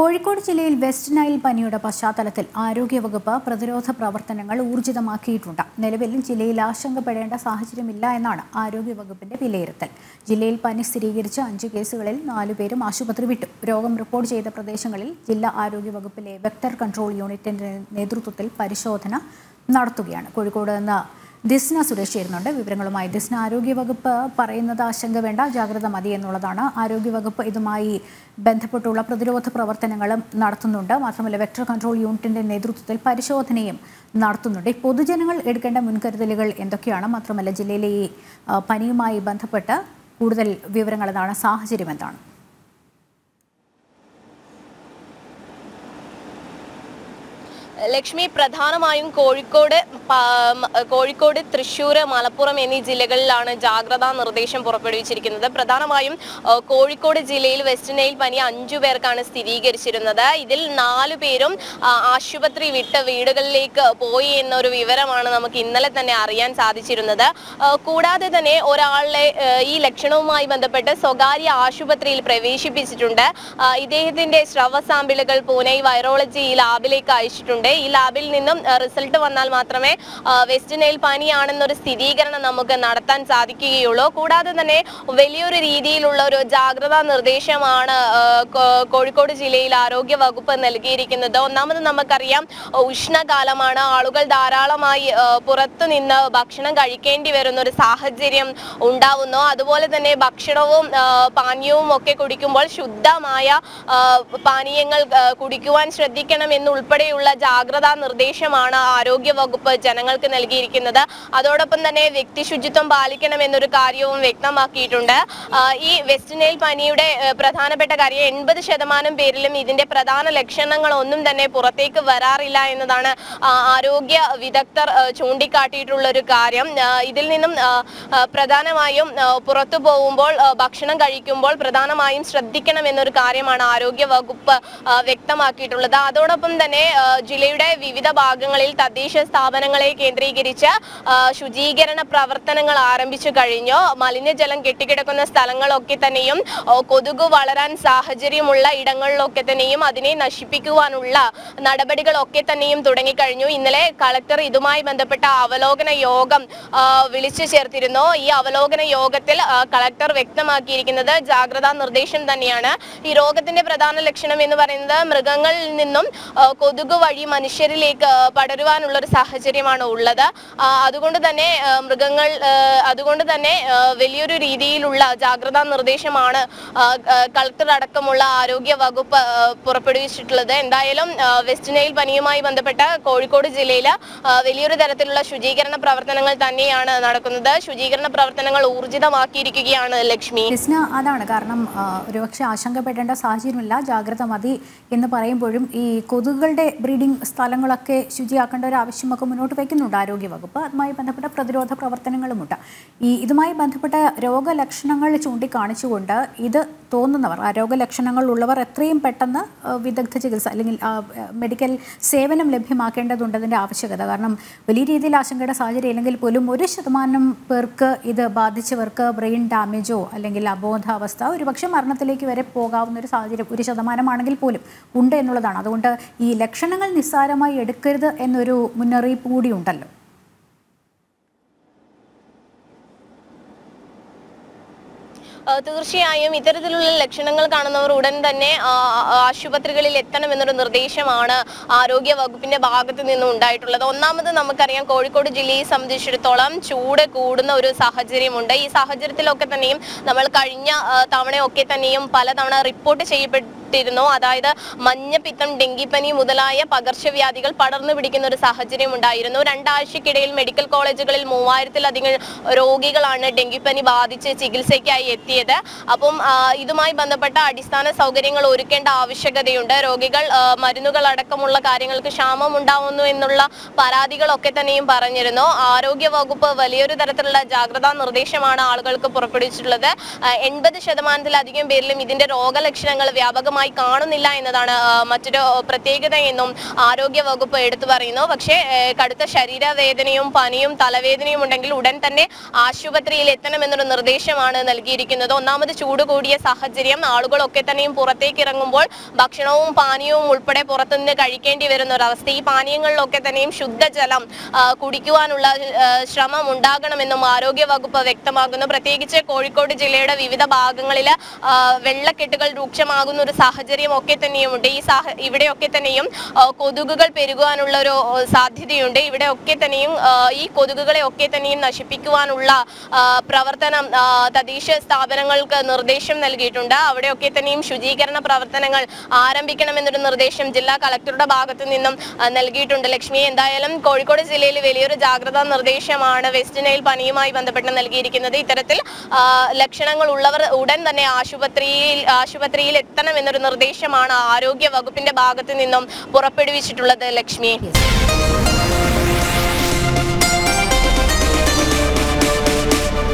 കോഴിക്കോട് ജില്ലയിൽ west Nile പനിയുടെ പശ്ചാത്തലത്തിൽ ആരോഗ്യവകുപ്പ് പ്രതിരോധ പ്രവർത്തനങ്ങൾ ഊർജിതമാക്കിയിട്ടുണ്ട്. നിലവിൽ ജില്ലയിൽ ആശങ്കപ്പെടേണ്ട സാഹചര്യമില്ല എന്നാണ് ആരോഗ്യവകുപ്പിന്റെ വിലയിരുത്തൽ. ജില്ലയിൽ പനി സ്ഥിരീകരിച്ച അഞ്ച് കേസുകളിൽ നാലുപേരും ആശുപത്രി വിട്ടു. രോഗം റിപ്പോർട്ട് ചെയ്ത പ്രദേശങ്ങളിൽ ജില്ലാ ആരോഗ്യവകുപ്പിലെ വെക്ടർ കൺട്രോൾ യൂണിറ്റിന്റെ നേതൃത്വത്തിൽ പരിശോധന നടത്തുകയാണ്. കോഴിക്കോട് നിന്ന് ദിസ്ന സുരേഷ് ചേരുന്നുണ്ട്. വിവരങ്ങളുമായി ദിസ്ന. ആരോഗ്യവകുപ്പ് പറയുന്നത് ആശങ്ക വേണ്ട ജാഗ്രത മതി എന്നുള്ളതാണ്. ആരോഗ്യവകുപ്പ് ഇതുമായി ബന്ധപ്പെട്ടുള്ള പ്രതിരോധ പ്രവർത്തനങ്ങളും നടത്തുന്നുണ്ട്. മാത്രമല്ല വെക്ടർ കൺട്രോൾ യൂണിറ്റിന്റെ നേതൃത്വത്തിൽ പരിശോധനയും നടത്തുന്നുണ്ട്. പൊതുജനങ്ങൾ എടുക്കേണ്ട മുൻകരുതലുകൾ എന്തൊക്കെയാണ്? മാത്രമല്ല ജില്ലയിലെ ഈ പനിയുമായി ബന്ധപ്പെട്ട് കൂടുതൽ വിവരങ്ങൾ എന്താണ് സാഹചര്യം എന്താണ്? ലക്ഷ്മി പ്രധാനമായും കോഴിക്കോട് കോഴിക്കോട് തൃശ്ശൂർ മലപ്പുറം എന്നീ ജില്ലകളിലാണ് ജാഗ്രതാ നിർദ്ദേശം പുറപ്പെടുവിച്ചിരിക്കുന്നത്. പ്രധാനമായും കോഴിക്കോട് ജില്ലയിൽ വെസ്റ്റ് നൈൽ പനി അഞ്ചു പേർക്കാണ് സ്ഥിരീകരിച്ചിരുന്നത്. ഇതിൽ നാലു പേരും ആശുപത്രി വിട്ട് വീടുകളിലേക്ക് പോയി എന്നൊരു വിവരമാണ് നമുക്ക് ഇന്നലെ തന്നെ അറിയാൻ സാധിച്ചിരുന്നത്. കൂടാതെ തന്നെ ഒരാളെ ഈ ലക്ഷണവുമായി ബന്ധപ്പെട്ട് സ്വകാര്യ ആശുപത്രിയിൽ പ്രവേശിപ്പിച്ചിട്ടുണ്ട്. ഇദ്ദേഹത്തിന്റെ സ്രവ സാമ്പിളുകൾ പൂനെ വൈറോളജി ലാബിലേക്ക് അയച്ചിട്ടുണ്ട്. ഈ ലാബിൽ നിന്നും റിസൾട്ട് വന്നാൽ മാത്രമേ വെസ്റ്റ് നൈൽ പനിയാണെന്നൊരു സ്ഥിരീകരണം നമുക്ക് നടത്താൻ സാധിക്കുകയുള്ളൂ. കൂടാതെ തന്നെ വലിയൊരു രീതിയിലുള്ള ഒരു ജാഗ്രതാ നിർദ്ദേശമാണ് കോഴിക്കോട് ജില്ലയിൽ ആരോഗ്യ വകുപ്പ് നൽകിയിരിക്കുന്നത്. ഒന്നാമത് നമുക്കറിയാം ഉഷ്ണകാലമാണ്. ആളുകൾ ധാരാളമായി പുറത്തു നിന്ന് ഭക്ഷണം കഴിക്കേണ്ടി വരുന്ന ഒരു സാഹചര്യം ഉണ്ടാവുന്നു. അതുപോലെ തന്നെ ഭക്ഷണവും പാനീയവും ഒക്കെ കുടിക്കുമ്പോൾ ശുദ്ധമായ പാനീയങ്ങൾ കുടിക്കുവാൻ ശ്രദ്ധിക്കണം എന്നുൾപ്പെടെയുള്ള ജാഗ്രതാ നിർദ്ദേശമാണ് ആരോഗ്യ വകുപ്പ് ജനങ്ങൾക്ക് നൽകിയിരിക്കുന്നത്. അതോടൊപ്പം തന്നെ വ്യക്തി ശുചിത്വം പാലിക്കണം എന്നൊരു കാര്യവും വ്യക്തമാക്കിയിട്ടുണ്ട്. ഈ വെസ്റ്റ് നൈൽ പനിയുടെ പ്രധാനപ്പെട്ട കാര്യം എൺപത് ശതമാനം പേരിലും ഇതിന്റെ പ്രധാന ലക്ഷണങ്ങൾ ഒന്നും തന്നെ പുറത്തേക്ക് വരാറില്ല എന്നതാണ് ആരോഗ്യ വിദഗ്ധർ ചൂണ്ടിക്കാട്ടിയിട്ടുള്ള ഒരു കാര്യം. ഇതിൽ നിന്നും പ്രധാനമായും പുറത്തു പോകുമ്പോൾ ഭക്ഷണം കഴിക്കുമ്പോൾ പ്രധാനമായും ശ്രദ്ധിക്കണം എന്നൊരു കാര്യമാണ് ആരോഗ്യ വകുപ്പ് വ്യക്തമാക്കിയിട്ടുള്ളത്. അതോടൊപ്പം തന്നെ ആ, ജില്ലയുടെ വിവിധ ഭാഗങ്ങളിൽ തദ്ദേശ സ്ഥാപനങ്ങളെ കേന്ദ്രീകരിച്ച് ശുചീകരണ പ്രവർത്തനങ്ങൾ ആരംഭിച്ചു കഴിഞ്ഞു. മലിനജലം കെട്ടിക്കിടക്കുന്ന സ്ഥലങ്ങളൊക്കെ തന്നെയും കൊതുക് വളരാൻ സാഹചര്യമുള്ള ഇടങ്ങളിലൊക്കെ തന്നെയും അതിനെ നശിപ്പിക്കുവാനുള്ള നടപടികളൊക്കെ തന്നെയും തുടങ്ങിക്കഴിഞ്ഞു. ഇന്നലെ കളക്ടർ ഇതുമായി ബന്ധപ്പെട്ട അവലോകന യോഗം വിളിച്ചു ചേർത്തിരുന്നു. ഈ അവലോകന യോഗത്തിൽ കളക്ടർ വ്യക്തമാക്കിയിരിക്കുന്നത് ജാഗ്രതാ നിർദ്ദേശം തന്നെയാണ്. ഈ രോഗത്തിന്റെ പ്രധാന ലക്ഷണം എന്ന് പറയുന്നത് മൃഗങ്ങളിൽ നിന്നും കൊതുക് വഴി മനുഷ്യരിലേക്ക് പടരുവാനുള്ള ഒരു സാഹചര്യമാണ് ഉള്ളത്. അതുകൊണ്ട് തന്നെ മൃഗങ്ങൾ അതുകൊണ്ട് തന്നെ വലിയൊരു രീതിയിലുള്ള ജാഗ്രതാ നിർദ്ദേശമാണ് കളക്ടർ അടക്കമുള്ള ആരോഗ്യ വകുപ്പ് പുറപ്പെടുവിച്ചിട്ടുള്ളത്. എന്തായാലും വെസ്റ്റ് നൈൽ പനിയുമായി ബന്ധപ്പെട്ട കോഴിക്കോട് ജില്ലയിൽ വലിയൊരു തരത്തിലുള്ള ശുചീകരണ പ്രവർത്തനങ്ങൾ തന്നെയാണ് നടക്കുന്നത്. ശുചീകരണ പ്രവർത്തനങ്ങൾ ഊർജിതമാക്കിയിരിക്കുകയാണ് ലക്ഷ്മി. അതാണ് കാരണം ഒരുപക്ഷെ ആശങ്കപ്പെടേണ്ട സാഹചര്യമില്ല ജാഗ്രത മതി എന്ന് പറയുമ്പോഴും ഈ കൊതുകുകളുടെ ബ്രീഡിംഗ് സ്ഥലങ്ങളൊക്കെ ശുചിയാക്കേണ്ട ഒരു ആവശ്യമൊക്കെ മുന്നോട്ട് വയ്ക്കുന്നുണ്ട് ആരോഗ്യവകുപ്പ്. അതുമായി ബന്ധപ്പെട്ട പ്രതിരോധ പ്രവർത്തനങ്ങളുമുണ്ട്. ഈ ഇതുമായി ബന്ധപ്പെട്ട രോഗലക്ഷണങ്ങൾ ചൂണ്ടിക്കാണിച്ചുകൊണ്ട് ഇത് തോന്നുന്നവർ ആ രോഗലക്ഷണങ്ങൾ ഉള്ളവർ എത്രയും പെട്ടെന്ന് വിദഗ്ധ ചികിത്സ അല്ലെങ്കിൽ മെഡിക്കൽ സേവനം ലഭ്യമാക്കേണ്ടതുണ്ട് ആവശ്യകത. കാരണം വലിയ രീതിയിൽ ആശങ്കയുടെ സാഹചര്യം ഇല്ലെങ്കിൽ പോലും ഒരു ശതമാനം പേർക്ക് ഇത് ബാധിച്ചവർക്ക് ബ്രെയിൻ ഡാമേജോ അല്ലെങ്കിൽ അബോധാവസ്ഥ ഒരുപക്ഷെ മരണത്തിലേക്ക് വരെ പോകാവുന്ന ഒരു സാഹചര്യം ഒരു ശതമാനമാണെങ്കിൽ പോലും ഉണ്ട് എന്നുള്ളതാണ്. അതുകൊണ്ട് ഈ ലക്ഷണങ്ങൾ നിസ്സാരമായി എടുക്കരുത് എന്നൊരു മുന്നറിയിപ്പ് കൂടി ഉണ്ടല്ലോ തീർച്ചയായും ഇത്തരത്തിലുള്ള ലക്ഷണങ്ങൾ കാണുന്നവർ ഉടൻ തന്നെ ആശുപത്രികളിൽ എത്തണം എന്നൊരു നിർദ്ദേശമാണ് ആരോഗ്യ വകുപ്പിന്റെ ഭാഗത്ത് നിന്നും ഉണ്ടായിട്ടുള്ളത്. ഒന്നാമത് നമുക്കറിയാം കോഴിക്കോട് ജില്ലയെ സംബന്ധിച്ചിടത്തോളം ചൂട് കൂടുന്ന ഒരു സാഹചര്യമുണ്ട്. ഈ സാഹചര്യത്തിലൊക്കെ തന്നെയും നമ്മൾ കഴിഞ്ഞ തവണയൊക്കെ തന്നെയും പലതവണ റിപ്പോർട്ട് ചെയ്യപ്പെട്ടിരുന്നു അതായത് മഞ്ഞപ്പിത്തം ഡെങ്കിപ്പനി മുതലായ പകർച്ചവ്യാധികൾ പടർന്നു പിടിക്കുന്ന ഒരു സാഹചര്യം ഉണ്ടായിരുന്നു. രണ്ടാഴ്ചക്കിടയിൽ മെഡിക്കൽ കോളേജുകളിൽ മൂവായിരത്തിലധികം രോഗികളാണ് ഡെങ്കിപ്പനി ബാധിച്ച് ചികിത്സയ്ക്കായി എത്തിയത്. അപ്പം ഇതുമായി ബന്ധപ്പെട്ട അടിസ്ഥാന സൗകര്യങ്ങൾ ഒരുക്കേണ്ട ആവശ്യകതയുണ്ട്. രോഗികൾ മരുന്നുകൾ അടക്കമുള്ള കാര്യങ്ങൾക്ക് ക്ഷാമം ഉണ്ടാവുന്നു എന്നുള്ള പരാതികളൊക്കെ തന്നെയും പറഞ്ഞിരുന്നു. ആരോഗ്യ വകുപ്പ് വലിയൊരു തരത്തിലുള്ള ജാഗ്രതാ നിർദ്ദേശമാണ് ആളുകൾക്ക് പുറപ്പെടുവിച്ചിട്ടുള്ളത്. എൺപത് ശതമാനത്തിലധികം പേരിലും ഇതിന്റെ രോഗലക്ഷണങ്ങൾ വ്യാപകമായി വ്യാപകമായി കാണുന്നില്ല എന്നതാണ് മറ്റൊരു പ്രത്യേകത എന്നും ആരോഗ്യ വകുപ്പ് എടുത്തു പറയുന്നു. പക്ഷേ കടുത്ത ശരീരവേദനയും പനിയും തലവേദനയും ഉണ്ടെങ്കിൽ ഉടൻ തന്നെ ആശുപത്രിയിൽ എത്തണമെന്നൊരു നിർദ്ദേശമാണ് നൽകിയിരിക്കുന്നത്. ഒന്നാമത് ചൂട് കൂടിയ സാഹചര്യം ആളുകളൊക്കെ തന്നെയും പുറത്തേക്ക് ഇറങ്ങുമ്പോൾ ഭക്ഷണവും പാനീയവും ഉൾപ്പെടെ പുറത്തുനിന്ന് കഴിക്കേണ്ടി വരുന്ന ഒരവസ്ഥ ഈ പാനീയങ്ങളിലൊക്കെ തന്നെയും ശുദ്ധജലം കുടിക്കുവാനുള്ള ശ്രമം ഉണ്ടാകണമെന്നും ആരോഗ്യ വകുപ്പ് വ്യക്തമാക്കുന്നു. പ്രത്യേകിച്ച് കോഴിക്കോട് ജില്ലയുടെ വിവിധ ഭാഗങ്ങളിൽ വെള്ളക്കെട്ടുകൾ രൂക്ഷമാകുന്ന ഒരു സാഹചര്യം ഒക്കെ തന്നെയുമുണ്ട്. ഈ സാഹ ഇവിടെയൊക്കെ തന്നെയും കൊതുകുകൾ പെരുകുവാനുള്ള ഒരു സാധ്യതയുണ്ട്. ഇവിടെ ഒക്കെ തന്നെയും ഈ കൊതുകുകളെ ഒക്കെ തന്നെയും നശിപ്പിക്കുവാനുള്ള പ്രവർത്തനം തദ്ദേശ സ്ഥാപനങ്ങൾക്ക് നിർദ്ദേശം നൽകിയിട്ടുണ്ട്. അവിടെയൊക്കെ തന്നെയും ശുചീകരണ പ്രവർത്തനങ്ങൾ ആരംഭിക്കണമെന്നൊരു നിർദ്ദേശം ജില്ലാ കളക്ടറുടെ ഭാഗത്തു നിന്നും നൽകിയിട്ടുണ്ട്. ലക്ഷ്മി എന്തായാലും കോഴിക്കോട് ജില്ലയിൽ വലിയൊരു ജാഗ്രതാ നിർദ്ദേശമാണ് വെസ്റ്റ് നൈൽ പനിയുമായി ബന്ധപ്പെട്ട് നൽകിയിരിക്കുന്നത്. ഇത്തരത്തിൽ ലക്ഷണങ്ങൾ ഉള്ളവർ ഉടൻ തന്നെ ആശുപത്രിയിൽ ആശുപത്രിയിൽ എത്തണം എന്നൊരു നിർദ്ദേശമാണ് ആരോഗ്യ വകുപ്പിന്റെ ഭാഗത്തു നിന്നും പുറപ്പെടുവിച്ചിട്ടുള്ളത് ലക്ഷ്മി.